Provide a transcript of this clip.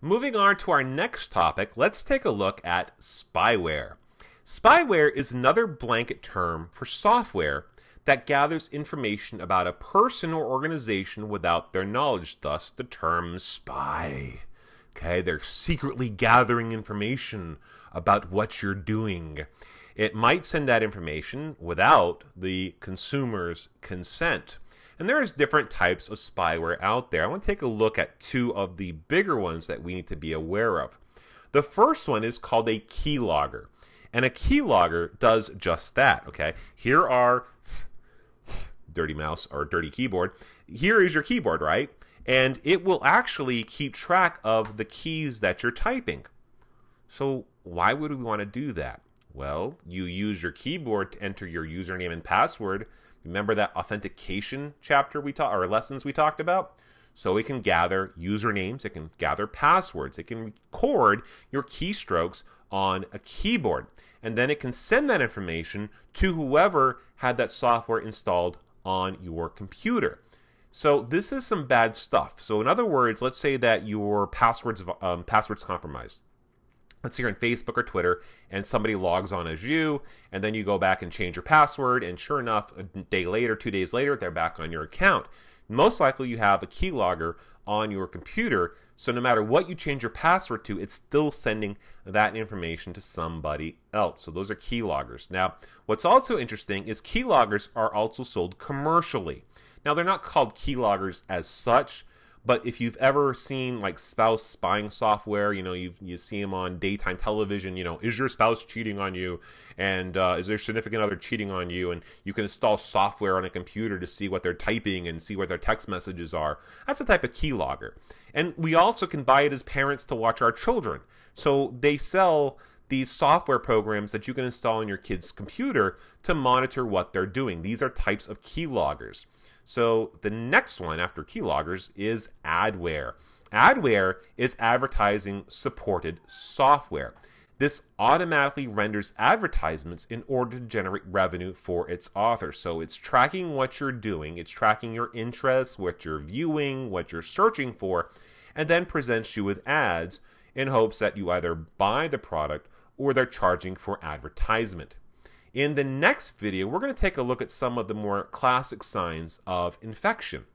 Moving on to our next topic, let's take a look at spyware. Spyware is another blanket term for software that gathers information about a person or organization without their knowledge, thus the term spy. Okay, they're secretly gathering information about what you're doing. It might send that information without the consumer's consent. And there's different types of spyware out there. I want to take a look at two of the bigger ones that we need to be aware of. The first one is called a keylogger. And a keylogger does just that, okay? Here are dirty mouse or dirty keyboard. Here is your keyboard, right? And it will actually keep track of the keys that you're typing. So why would we want to do that? Well, you use your keyboard to enter your username and password Remember that authentication chapter we taught or lessons we talked about? So it can gather usernames, it can gather passwords, it can record your keystrokes on a keyboard. And then it can send that information to whoever had that software installed on your computer. So this is some bad stuff. So in other words, let's say that your passwords um, passwords compromised let's say you're on Facebook or Twitter and somebody logs on as you, and then you go back and change your password, and sure enough, a day later, two days later, they're back on your account. Most likely, you have a keylogger on your computer, so no matter what you change your password to, it's still sending that information to somebody else. So those are keyloggers. Now, what's also interesting is keyloggers are also sold commercially. Now, they're not called keyloggers as such, but if you've ever seen like spouse spying software, you know, you you see them on daytime television. You know, is your spouse cheating on you, and uh, is their significant other cheating on you? And you can install software on a computer to see what they're typing and see what their text messages are. That's a type of keylogger. And we also can buy it as parents to watch our children. So they sell these software programs that you can install on your kid's computer to monitor what they're doing. These are types of keyloggers. So the next one after keyloggers is adware. Adware is advertising supported software. This automatically renders advertisements in order to generate revenue for its author. So it's tracking what you're doing, it's tracking your interests, what you're viewing, what you're searching for, and then presents you with ads in hopes that you either buy the product or they're charging for advertisement. In the next video, we're going to take a look at some of the more classic signs of infection.